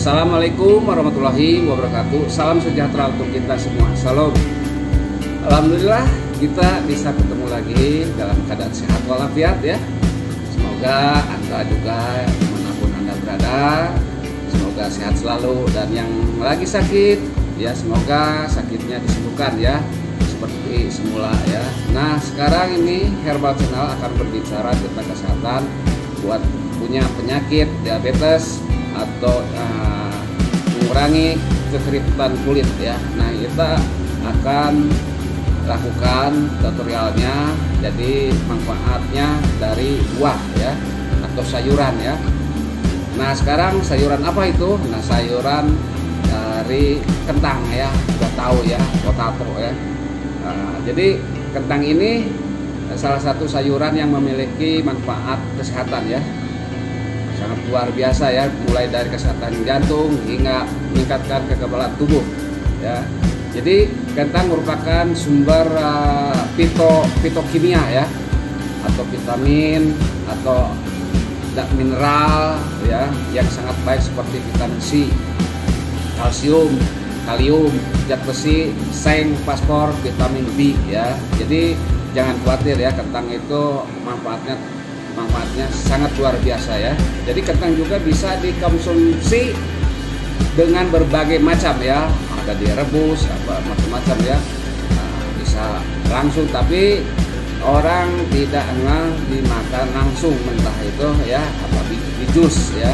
Assalamualaikum warahmatullahi wabarakatuh. Salam sejahtera untuk kita semua. Salam. Alhamdulillah kita bisa ketemu lagi dalam keadaan sehat walafiat ya. Semoga Anda juga di mana pun Anda berada, semoga sehat selalu dan yang lagi sakit ya semoga sakitnya disembuhkan ya seperti semula ya. Nah sekarang ini Herbal Channel akan berbicara tentang kesehatan buat punya penyakit diabetes atau uh, mengurangi kekeriputan kulit ya. Nah kita akan lakukan tutorialnya jadi manfaatnya dari buah ya atau sayuran ya. Nah sekarang sayuran apa itu? Nah sayuran dari kentang ya, kita tahu ya, potato ya. Nah, jadi kentang ini salah satu sayuran yang memiliki manfaat kesehatan ya sangat luar biasa ya mulai dari kesehatan jantung hingga meningkatkan kekebalan tubuh ya. Jadi kentang merupakan sumber uh, pito fitokimia ya atau vitamin atau mineral ya yang sangat baik seperti vitamin C kalsium kalium zat besi seng fosfor vitamin B ya. Jadi jangan khawatir ya kentang itu manfaatnya manfaatnya sangat luar biasa ya. Jadi kentang juga bisa dikonsumsi dengan berbagai macam ya. Ada direbus apa macam-macam ya. Nah, bisa langsung tapi orang tidak enggak dimakan langsung mentah itu ya apa di, di jus ya.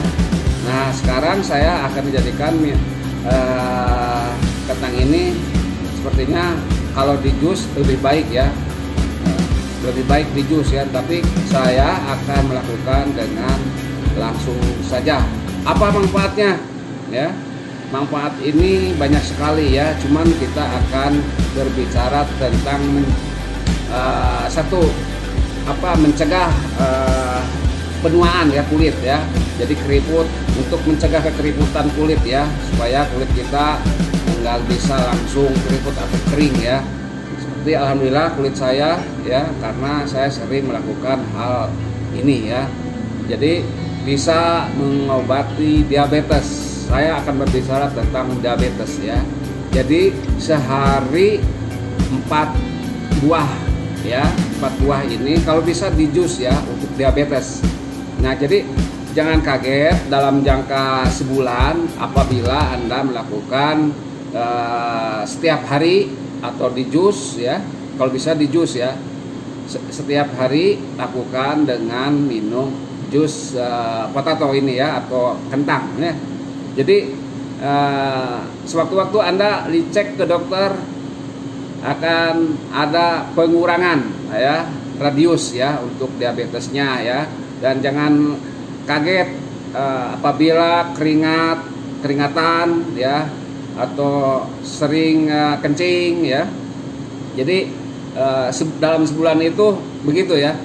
Nah sekarang saya akan menjadikan uh, kentang ini sepertinya kalau di jus lebih baik ya lebih baik di jus ya tapi saya akan melakukan dengan langsung saja. Apa manfaatnya? Ya manfaat ini banyak sekali ya cuman kita akan berbicara tentang uh, satu apa mencegah uh, penuaan ya kulit ya. Jadi keriput untuk mencegah kekeriputan kulit ya supaya kulit kita nggak bisa langsung keriput atau kering ya jadi alhamdulillah kulit saya ya karena saya sering melakukan hal ini ya. Jadi bisa mengobati diabetes. Saya akan berbicara tentang diabetes ya. Jadi sehari empat buah ya empat buah ini kalau bisa di jus ya untuk diabetes. Nah jadi jangan kaget dalam jangka sebulan apabila anda melakukan uh, setiap hari atau di jus ya. Kalau bisa di jus ya. Setiap hari lakukan dengan minum jus uh, potato ini ya atau kentang ya. Jadi uh, sewaktu-waktu anda dicek ke dokter akan ada pengurangan ya radius ya untuk diabetesnya ya. Dan jangan kaget uh, apabila keringat keringatan ya atau sering uh, kencing ya. Jadi uh, dalam sebulan itu begitu ya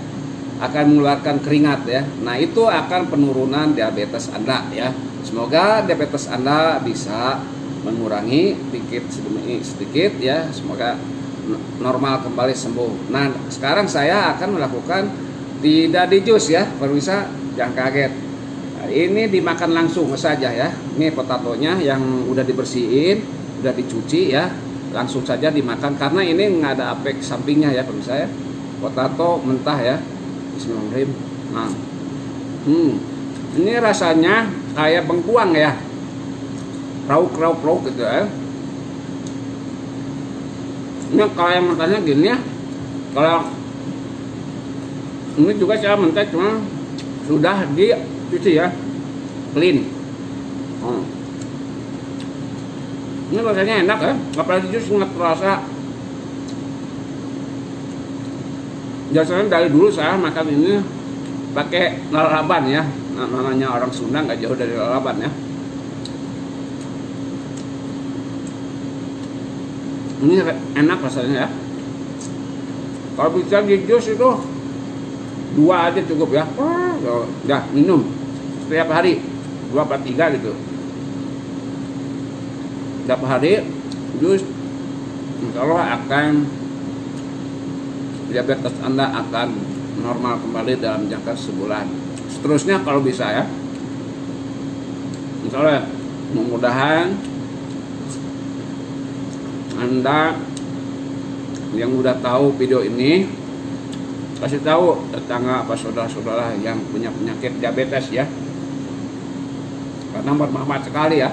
akan mengeluarkan keringat ya. Nah, itu akan penurunan diabetes Anda ya. Semoga diabetes Anda bisa mengurangi sedikit demi sedikit ya. Semoga normal kembali sembuh. Nah, sekarang saya akan melakukan tidak di jus ya, bisa jangan kaget ini dimakan langsung saja ya. Ini potatonya yang udah dibersihin udah dicuci ya. Langsung saja dimakan karena ini nggak ada efek sampingnya ya kalau saya. Potato mentah ya. Bismillahirrahmanirrahim. Nah. Hmm. Ini rasanya kayak bengkuang ya. Rauk rauk rauk gitu ya. Ini kalau yang mentahnya gini ya. Kalau ini juga saya mentah cuma sudah dicuci ya clean. Hmm. ini rasanya enak ya. Apalagi jus sangat terasa. Biasanya dari dulu saya makan ini pakai lalaban ya. Nah, namanya orang Sunda nggak jauh dari lalaban ya. Ini enak rasanya ya. Kalau bisa di jus itu dua aja cukup ya. Udah minum setiap hari dua per tiga gitu. Setiap hari jus insya Allah akan diabetes anda akan normal kembali dalam jangka sebulan. Seterusnya kalau bisa ya insya Allah mudah-mudahan anda yang udah tahu video ini kasih tahu tetangga apa saudara-saudara yang punya penyakit diabetes ya karena bermanfaat sekali ya.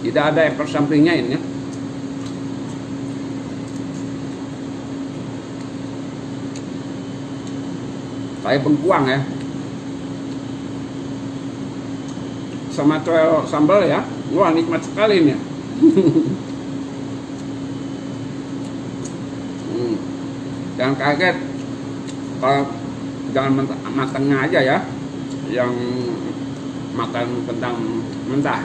Tidak ada efek sampingnya ini. Kayak bengkuang ya. Sama coel sambal ya. Wah nikmat sekali ini. Hmm. jangan kaget. Kalau jangan matangnya aja ya. Yang makan kentang mentah.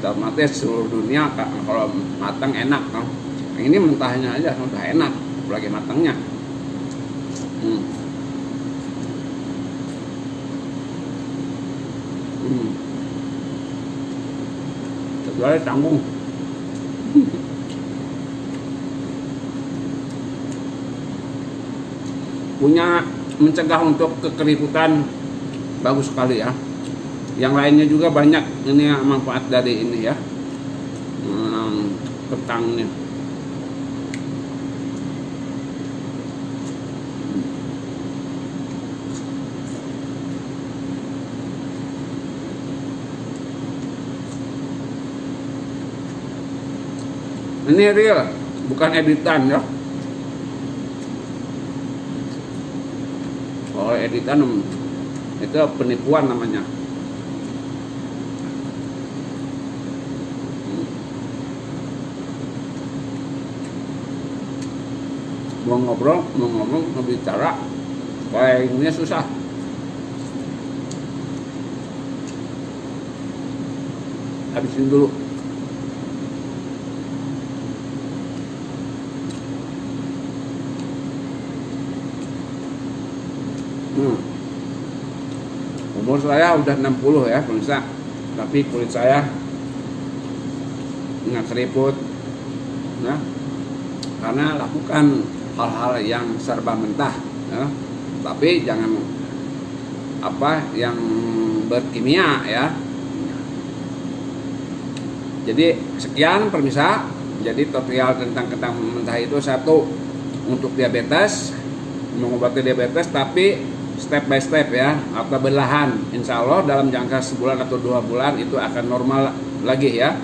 Otomatis seluruh dunia kalau matang enak kan ini mentahnya aja sudah enak. Apalagi matangnya. Hmm. hmm. tanggung. Punya mencegah untuk kekeributan bagus sekali ya. Yang lainnya juga banyak. Ini manfaat dari ini ya. Hmm, kentangnya ini. Real bukan editan ya. Oh editan itu penipuan namanya. Mau ngobrol mau ngomong mau bicara kayaknya susah. Habisin dulu. Hmm. Umur saya udah 60 ya pemirsa tapi kulit saya nggak keriput. Nah karena lakukan hal-hal yang serba mentah ya. tapi jangan apa yang berkimia ya. Jadi sekian permisa. Jadi tutorial tentang kentang mentah itu satu untuk diabetes mengobati diabetes tapi step by step ya. Atau belahan? Insya Allah dalam jangka sebulan atau dua bulan itu akan normal lagi ya.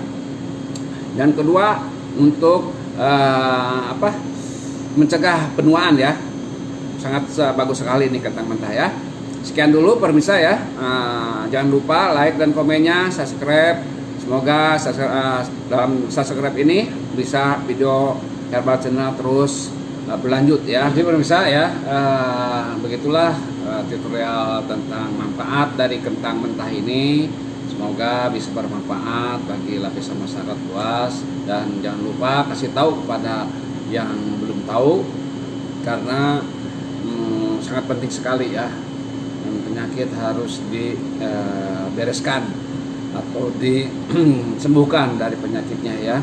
Dan kedua untuk uh, apa mencegah penuaan ya. Sangat bagus sekali ini kentang mentah ya. Sekian dulu permisa ya. Uh, jangan lupa like dan komennya subscribe. Semoga uh, dalam subscribe ini bisa video herbal channel terus uh, berlanjut ya. Jadi permisa ya begitulah uh, tutorial tentang manfaat dari kentang mentah ini. Semoga bisa bermanfaat bagi lapisan masyarakat luas. Dan jangan lupa kasih tahu kepada yang belum tahu karena hmm, sangat penting sekali ya. Penyakit harus dibereskan eh, atau disembuhkan dari penyakitnya ya.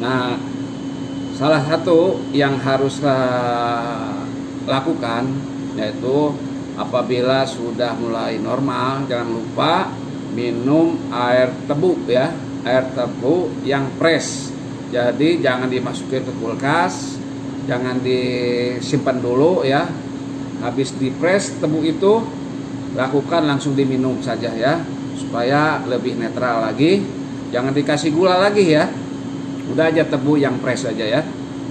Nah, salah satu yang harus uh, lakukan yaitu apabila sudah mulai normal jangan lupa minum air tebu ya. Air tebu yang fresh. Jadi jangan dimasukin ke kulkas jangan disimpan dulu ya. Habis di press tebu itu lakukan langsung diminum saja ya supaya lebih netral lagi. Jangan dikasih gula lagi ya. Udah aja tebu yang fresh saja ya.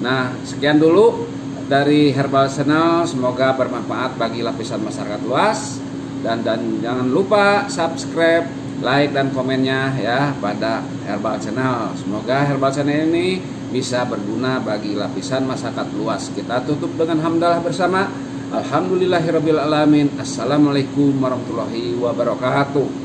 Nah sekian dulu dari Herbal Channel semoga bermanfaat bagi lapisan masyarakat luas. Dan dan jangan lupa subscribe like dan komennya ya pada Herbal Channel. Semoga Herbal Channel ini bisa berguna bagi lapisan masyarakat luas. Kita tutup dengan hamdalah bersama. Alhamdulillahirrabbilalamin Assalamualaikum warahmatullahi wabarakatuh